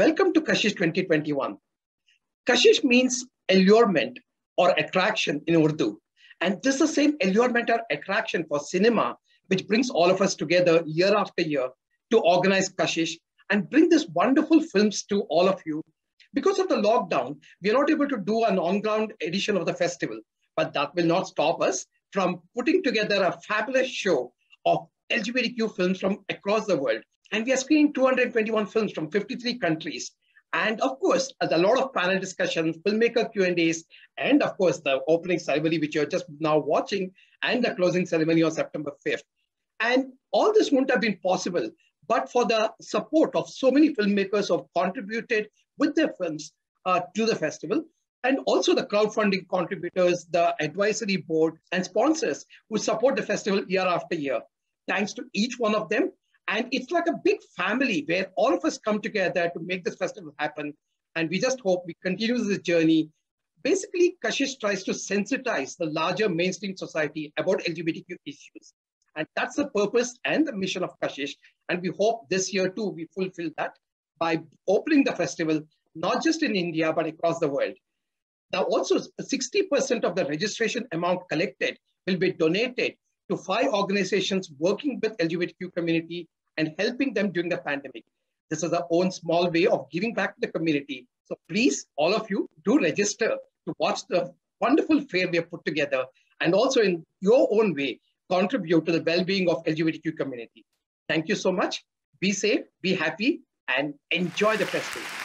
Welcome to Kashish 2021. Kashish means allurement or attraction in Urdu. And this is the same allurement or attraction for cinema, which brings all of us together year after year to organize Kashish and bring these wonderful films to all of you. Because of the lockdown, we are not able to do an on-ground edition of the festival, but that will not stop us from putting together a fabulous show of LGBTQ films from across the world. And we are screening 221 films from 53 countries. And of course, a lot of panel discussions, filmmaker Q&As, and of course, the opening ceremony, which you're just now watching, and the closing ceremony on September 5th. And all this wouldn't have been possible but for the support of so many filmmakers who have contributed with their films uh, to the festival and also the crowdfunding contributors, the advisory board, and sponsors who support the festival year after year. Thanks to each one of them. And it's like a big family where all of us come together to make this festival happen. And we just hope we continue this journey. Basically, Kashish tries to sensitize the larger mainstream society about LGBTQ issues. And that's the purpose and the mission of Kashish. And we hope this year too, we fulfill that by opening the festival, not just in India, but across the world. Now also 60% of the registration amount collected will be donated to five organizations working with LGBTQ community and helping them during the pandemic. This is our own small way of giving back to the community. So please, all of you, do register to watch the wonderful fair we have put together and also in your own way, contribute to the well-being of LGBTQ community. Thank you so much. Be safe, be happy, and enjoy the festival.